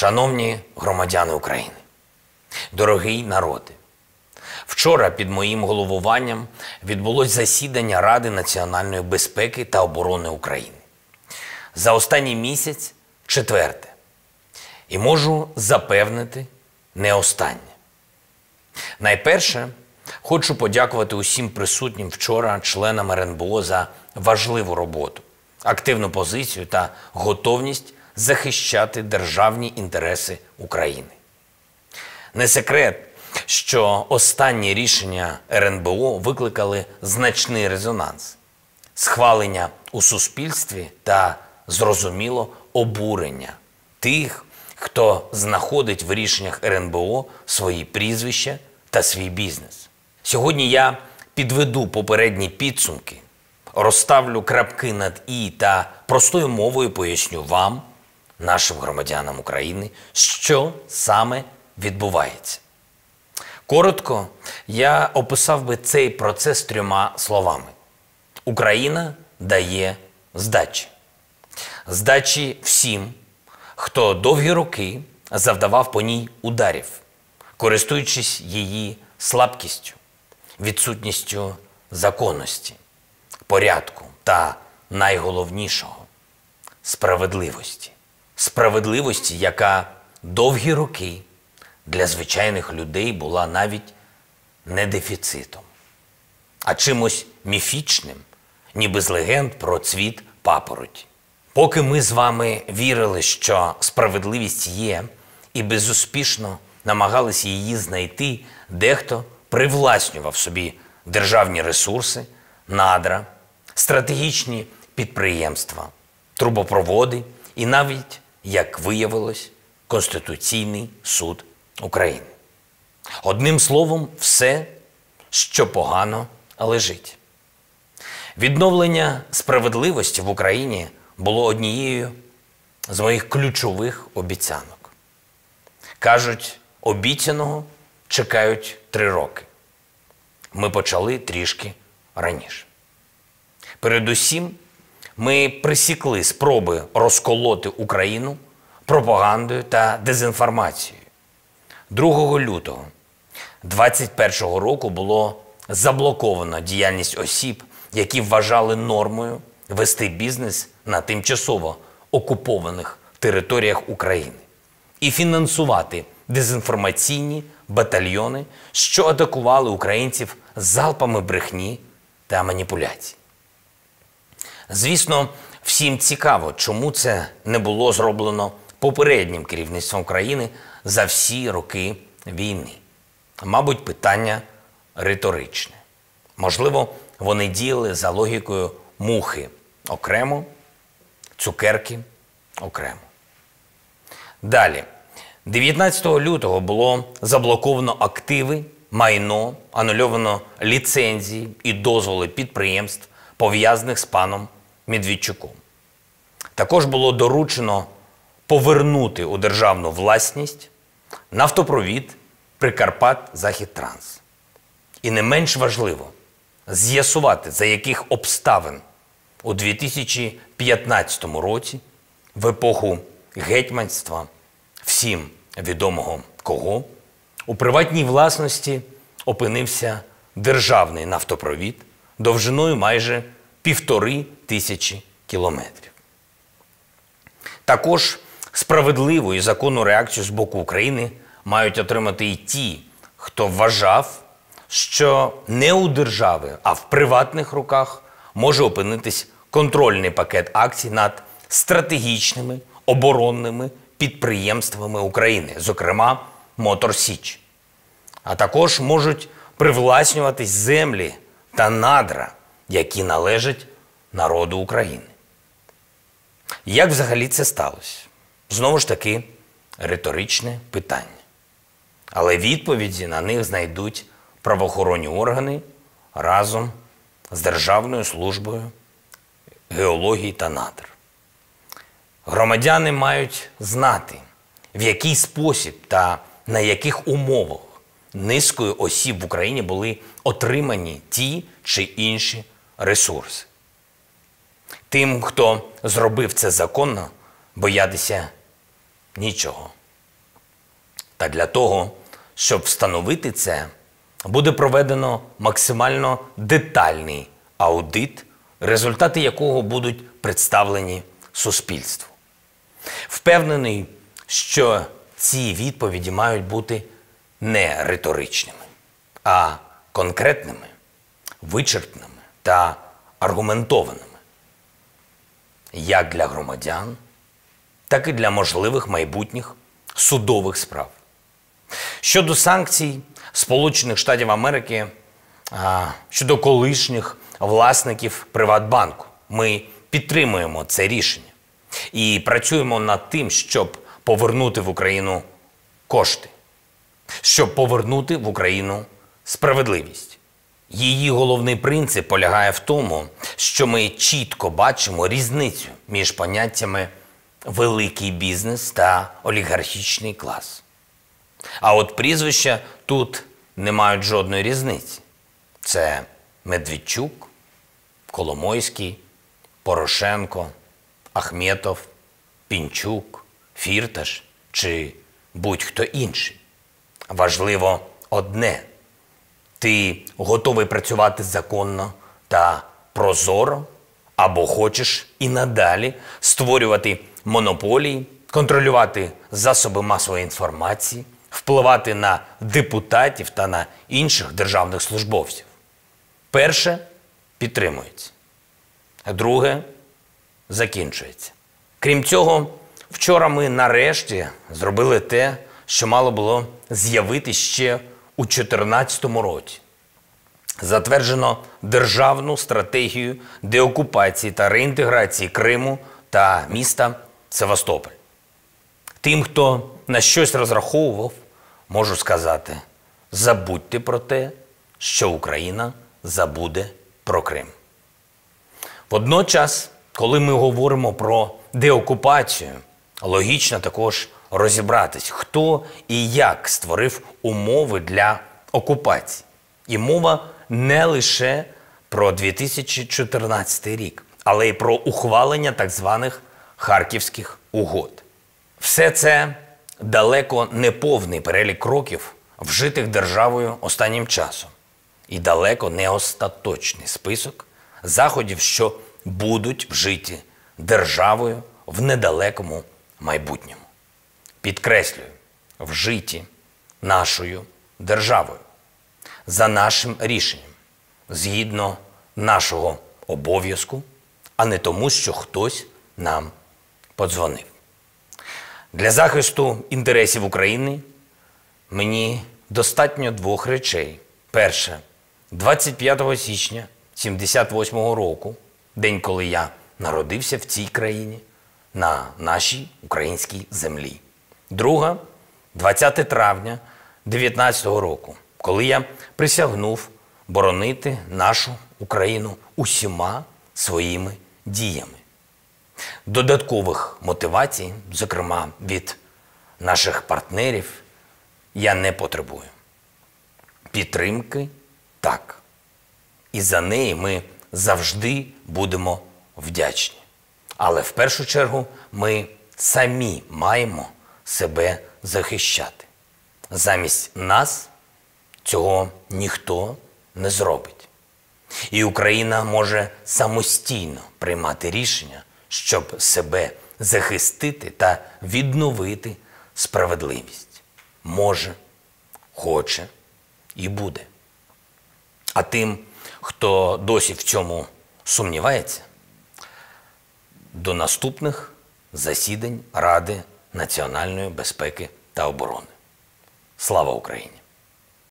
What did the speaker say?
Шановні громадяни України, дорогий народи, вчора під моїм головуванням відбулось засідання Ради національної безпеки та оборони України. За останній місяць четверте. І можу запевнити, не останнє. Найперше, хочу подякувати усім присутнім вчора членам РНБО за важливу роботу, активну позицію та готовність захищати державні інтереси України. Не секрет, що останні рішення РНБО викликали значний резонанс, схвалення у суспільстві та, зрозуміло, обурення тих, хто знаходить в рішеннях РНБО свої прізвища та свій бізнес. Сьогодні я підведу попередні підсумки, розставлю крапки над і та простою мовою поясню вам, нашим громадянам України, що саме відбувається. Коротко, я описав би цей процес трьома словами: Україна дає здачі. Здачі всім, хто довгі роки завдавав по ній ударів, користуючись її слабкістю, відсутністю законності, порядку та найголовнішого справедливості. Справедливості, яка довгі роки для звичайних людей була навіть не дефіцитом, а чимось міфічним, ніби з легенд про цвіт папороті. Поки ми з вами вірили, що справедливість є, і безуспішно намагалися її знайти, дехто привласнював собі державні ресурси, надра, стратегічні підприємства, трубопроводи і навіть, як виявилось, Конституційний суд України. Одним словом, все, що погано лежить. Відновлення справедливості в Україні було однією з моїх ключових обіцянок. Кажуть, обіцяного чекають три роки. Ми почали трішки раніше. Передусім, ми присікли спроби розколоти Україну пропагандою та дезінформацією. 2 лютого 2021 року було заблоковано діяльність осіб, які вважали нормою вести бізнес на тимчасово окупованих територіях України і фінансувати дезінформаційні батальйони, що атакували українців залпами брехні та маніпуляцій. Звісно, всім цікаво, чому це не було зроблено попереднім керівництвом країни за всі роки війни. Мабуть, питання риторичне. Можливо, вони діяли за логікою мухи окремо, цукерки окремо. Далі, 19 лютого було заблоковано активи, майно, анульовано ліцензії і дозволи підприємств, пов'язаних з паном Медведчуком. Також було доручено повернути у державну власність нафтопровід Прикарпат Західтранс. І не менш важливо з'ясувати, за яких обставин у 2015 році, в епоху гетьманства, всім відомого кого, у приватній власності опинився державний нафтопровід довжиною майже півтори тисячі кілометрів. Також справедливу і законну реакцію з боку України мають отримати і ті, хто вважав, що не у держави, а в приватних руках може опинитись контрольний пакет акцій над стратегічними оборонними підприємствами України, зокрема Мотор Січ. А також можуть привласнюватись землі та надра, які належать народу України. Як взагалі це сталося? Знову ж таки, риторичне питання. Але відповіді на них знайдуть правоохоронні органи разом з Державною службою геології та надр. Громадяни мають знати, в який спосіб та на яких умовах низкою осіб в Україні були отримані ті чи інші ресурси. Тим, хто зробив це законно, боятися нічого Та для того, щоб встановити це, буде проведено максимально детальний аудит, результати якого будуть представлені суспільству. Впевнений, що ці відповіді мають бути не риторичними, а конкретними, вичерпними та аргументованими як для громадян, так і для можливих майбутніх судових справ. Щодо санкцій Сполучених Штатів Америки щодо колишніх власників Приватбанку, ми підтримуємо це рішення і працюємо над тим, щоб повернути в Україну кошти, щоб повернути в Україну справедливість. Її головний принцип полягає в тому, що ми чітко бачимо різницю між поняттями великий бізнес та олігархічний клас. А от прізвища тут не мають жодної різниці. Це Медведчук, Коломойський, Порошенко, Ахметов, Пінчук, Фірташ чи будь-хто інший. Важливо одне. Ти готовий працювати законно та прозоро, або хочеш і надалі створювати монополії, контролювати засоби масової інформації, впливати на депутатів та на інших державних службовців. Перше підтримується, друге закінчується. Крім цього, вчора ми нарешті зробили те, що мало було з'явити ще у 2014 році. Затверджено державну стратегію деокупації та реінтеграції Криму та міста Севастополь. Тим, хто на щось розраховував, можу сказати: забудьте про те, що Україна забуде про Крим. Водночас, коли ми говоримо про деокупацію, логічно також розібратись, хто і як створив умови для окупації. І мова не лише про 2014 рік, але й про ухвалення так званих харківських угод. Все це далеко не повний перелік кроків, вжитих державою останнім часом, і далеко не остаточний список заходів, що будуть вжиті державою в недалекому майбутньому. Підкреслюю, вжиті нашою державою за нашим рішенням, згідно нашого обов'язку, а не тому, що хтось нам подзвонив. Для захисту інтересів України мені достатньо двох речей. Перше, 25 січня 78 року, день, коли я народився в цій країні, на нашій українській землі. Друга 20 травня 19 року, коли я присягнув боронити нашу Україну усіма своїми діями. Додаткових мотивацій, зокрема від наших партнерів, я не потребую. Підтримки так. І за неї ми завжди будемо вдячні. Але в першу чергу ми самі маємо себе захищати. Замість нас цього ніхто не зробить. І Україна може самостійно приймати рішення, щоб себе захистити та відновити справедливість. Може, хоче і буде. А тим, хто досі в цьому сумнівається, до наступних засідань Ради національної безпеки та оборони. Слава Україні!